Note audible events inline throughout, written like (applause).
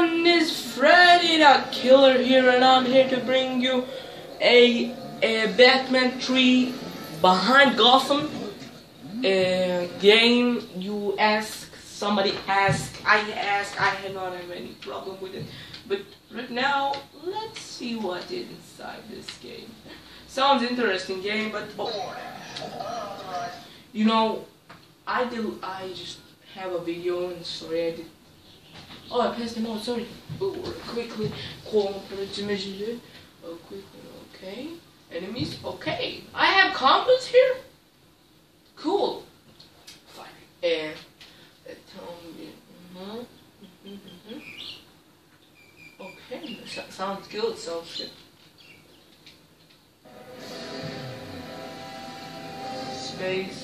everyone, it's Freddy the Killer here and I'm here to bring you a, a Batman 3 Behind Gotham uh, game. You ask, somebody ask, I ask, I do not have any problem with it. But right now, let's see what is inside this game. Sounds interesting game, but oh, you know, I do, I just have a video and sorry I did Oh, I passed him out, sorry. Quickly, the submission. Oh, quickly, quickly, okay. Enemies, okay. I have combos here? Cool. Fine. And, uh, -hmm. Okay, sounds good, sounds good. Space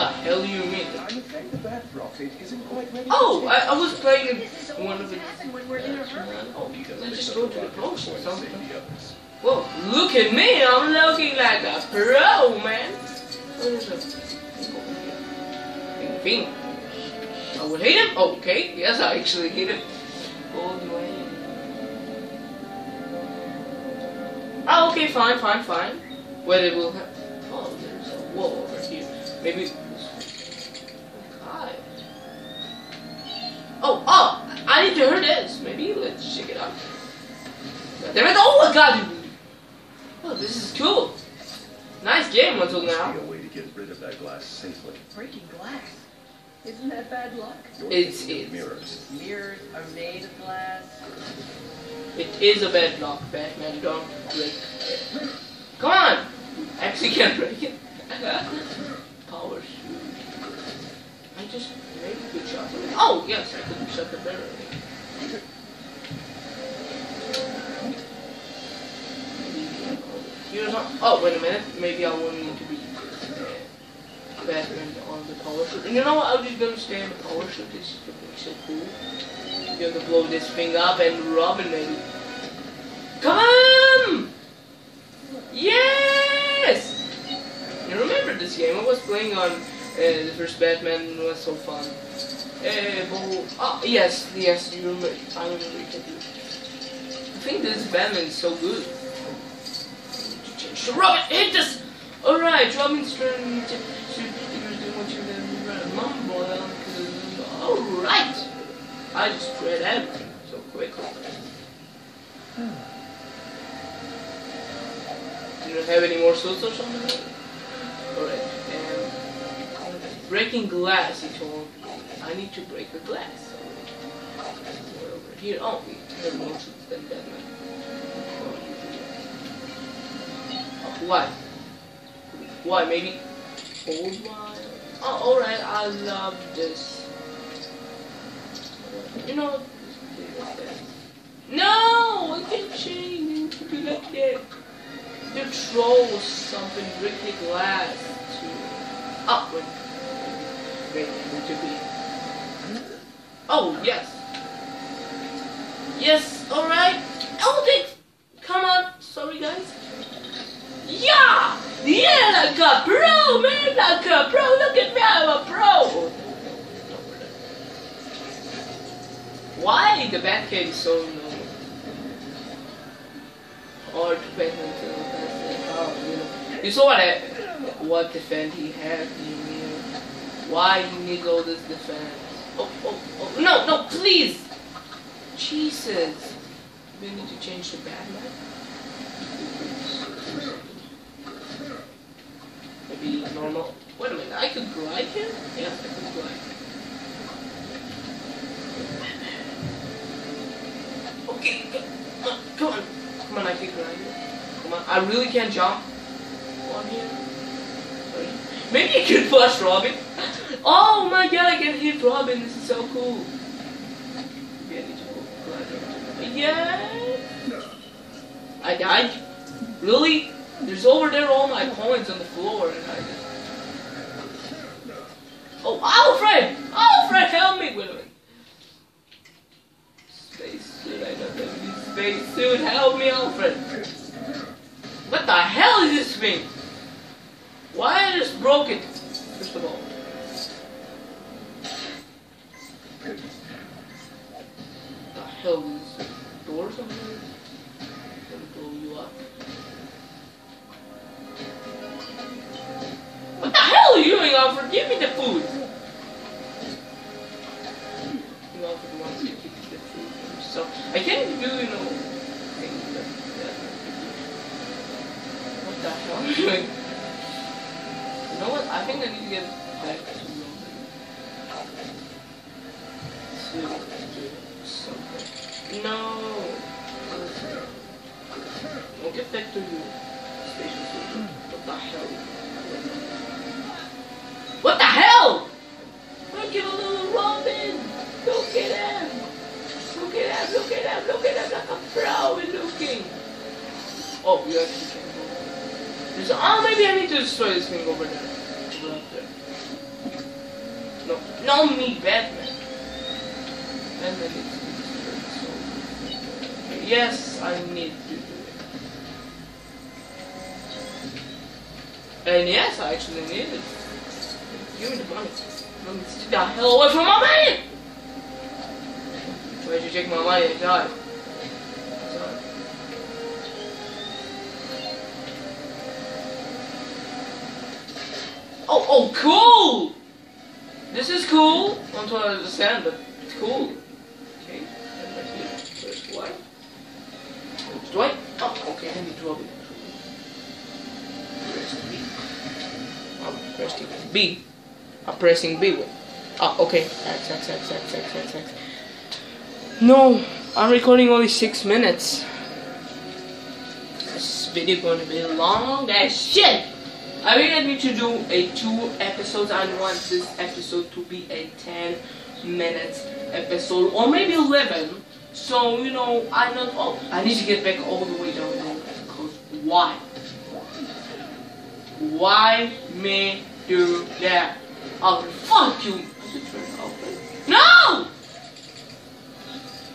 the hell do you mean? I'm afraid the bat rocket isn't quite ready. Oh, I, I was playing one of the. Oh, let's just go to the potion. Whoa, look at me! I'm looking like a pro, man. What is? Ping. I will hit him? Okay, yes, I actually hit him. All the way. Oh, okay, fine, fine, fine. Where it will have. Oh, there's a wall over here. Maybe. Oh, oh! I need to hear this. Maybe let's check it out. Damn it! Oh my God! Oh, this is cool. Nice game until now. A way to get rid of that glass safely. Breaking glass. Isn't that bad luck? It's it's mirrors. Mirrors are made of glass. It is a bad luck, Batman. Don't break it. Come on! Actually, can't break it. power shoot. I just made a good shot. Oh, yes, I could shut the a, oh, wait a minute. Maybe I will need to be Batman on the power shoot. And you know what? I'm just gonna stay on the power shoot. This is so cool. You're gonna blow this thing up and Robin maybe. Come on! Yes! You remember this game? I was playing on uh, the first Batman. It was so fun. Uh, oh, yes, yes, you remember. I remember. I think this Batman is so good. Robin, hit this! Alright, Robin's turn to, what you then mumble. Alright! I just read everything so quickly. Do you have any more suits or something? Alright, um, breaking glass, he told I need to break the glass. We're over here. Oh, we have more shoots than Batman. Oh, why? Why? Maybe old one? Oh, alright, I love this. You know, no, I can change to be like that. The troll something really glass to upward. Wait, to be. Oh yes. Yes, alright. Oh. Come on, sorry guys. Yeah! Yeah, like a pro, man, like a pro. Look at me, I'm a pro. Why the Batcave is so hard to pay attention oh, to? You saw what I, what defense he had. You mean why he needs all this defense? No, no, please! Jesus. We need to change the Batman. Maybe normal. Wait a minute, I could glide here? Yes, I could glide. Okay, come on. Come on, I can glide Come on, I really can't jump on here? Maybe you could flush Robin. (laughs) Oh my god, I can This is so cool. Yeah. I died. Really? There's over there all my coins on the floor and I just... Oh, Alfred! Alfred, help me! Wait a minute. Space suit, I don't have space suit. Help me, Alfred! What the hell is this thing? Why is just broken? first of all? Is doors over there? Gonna blow you up. What the hell are you doing, Alfred? Give me the food. Get back to you. What the hell? What the? Look at a little Robin. Look at him. Look at him. Look at him. Look at him like a pro looking. Oh, we actually can't go. There's, oh, maybe I need to destroy this thing over there. There. No, no, me, Batman. Batman needs to be destroyed. So, yes, I need to And yes, I actually need it. Give me the money. Me get the hell away from my money! Where'd you take my money? God. Sorry. Oh, oh, cool! This is cool. I don't understand, but it's cool. Okay, and right here. Where's Dwight? Where's Dwight? Oh, okay, I need Robin. Press B. I'm pressing B. I'm pressing B. Wait. Ah, okay. X, X, X, X, X, X, X. No, I'm recording only six minutes. This video gonna be long as shit. I really need to do a two episodes. I want this episode to be a ten minutes episode or maybe eleven. So you know, I not. Oh, I need to get back all the way down there because why? Why me do that? Oh, fuck you! Is it turn off? No!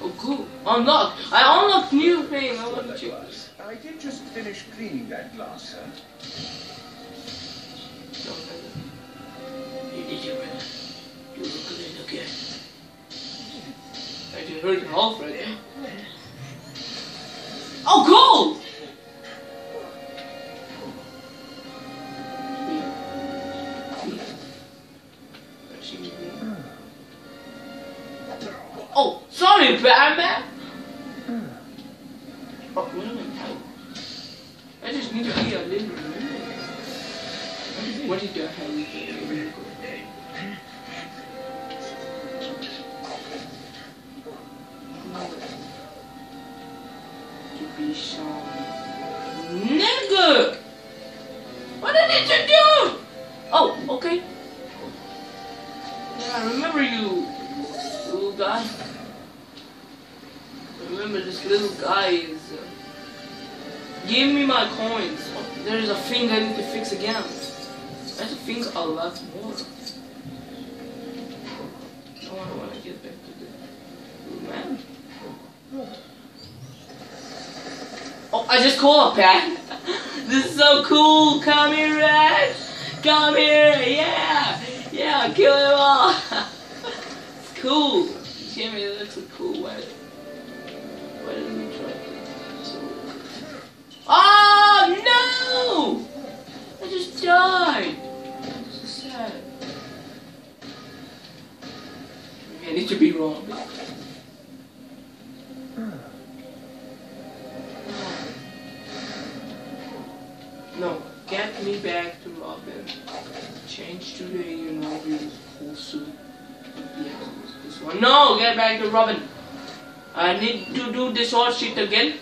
Oh, cool. Unlock. Oh, I unlocked new thing. I want to. I did just finish cleaning that glass, sir. You did your best. You look good again. I just heard Alfred. Oh, cool! I just need to be a little What did the hell is it? To be nigga. What did you do? Oh, okay. Yeah, I remember you, little guy. Remember this little guy is. Uh, give me my coins. Oh, there's a thing I need to fix again. There's a thing a lot more. I want to get back to the man. Oh, I just call up, Pat. this is so cool. Come here, Red. Come here. Yeah. Yeah, kill them all. (laughs) it's cool. Jimmy, that's a Oh, no! I just died. So sad. Maybe I need to be wrong. No, get me back to Robin. Change to the, you know, whole suit. Yes, this one. No, get back to Robin. I need to do this whole shit again.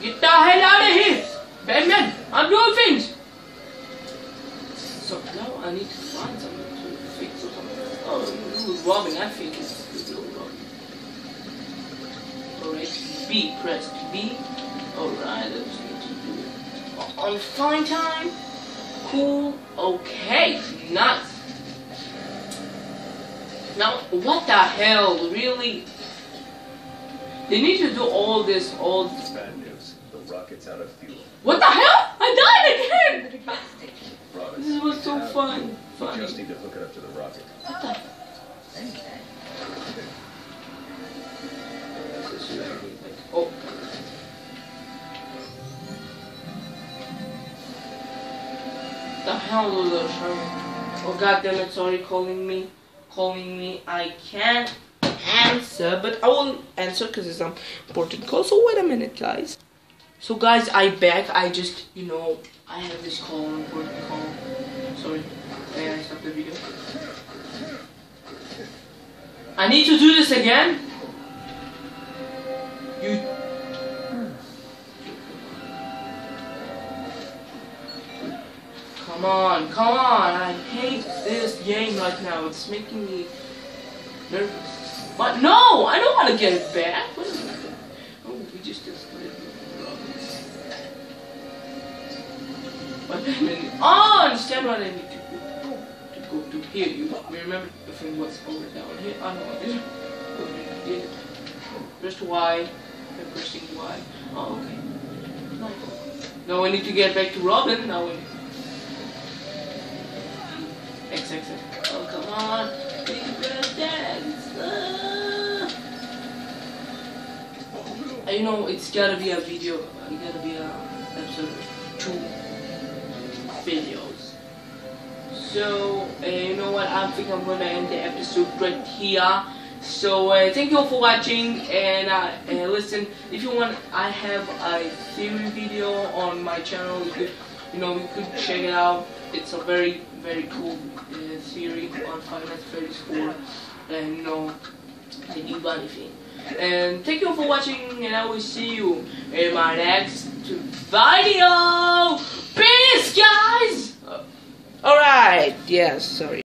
Get the hell out of here! Batman, I'm doing things! So now I need to find something to fix or something. Oh, little Robin, I think it's little Robin. Alright, B, press B. Alright, let's need to do it. On fine time. Cool. Okay, nice. Now, what the hell, really? They need to do all this, all Bad buckets out of fuel. What the hell? I died again! This was so uh, fun. fun. just need to hook it up to the rocket. What the? Oh. The hell was that Oh god damn it, sorry calling me. Calling me. I can't answer, but I will answer because it's an important call. So wait a minute, guys. So guys, I back. I just, you know, I have this call, call. Sorry. And I stopped the video. I need to do this again. You Come on, come on! I hate this game right now. It's making me nervous. But no! I don't want to get it back. Mean, oh, I understand what I need to do. To go to here. You remember the thing was over down here? I know I did. Did. Press Y. I'm pressing Y. Oh, okay. Now we need to get back to Robin. Now we. X, X, X. Oh, come on. Leave the dance. You know, it's gotta be a video. It gotta be a episode two videos. So, uh, you know what? I think I'm gonna end the episode right here. So, uh, thank you all for watching. And uh, uh, listen, if you want, I have a theory video on my channel. You could, you know, you could check it out. It's a very, very cool theory on Final Fantasy 34. And you know, the new bunny. And thank you all for watching, and I will see you in my next video. Peace, guys. All right. Yes. Sorry.